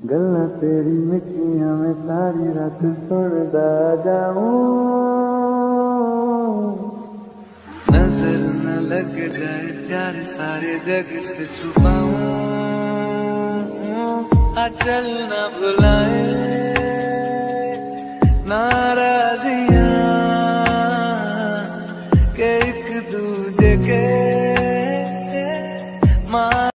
गल्ला तेरी मिठिया में सारी रात सुनदा जाऊँ। नज़र न लग जाए प्यार सारे जग से छुपाऊं। अचल न भुलाए नाराजिया के एक दूजे के मार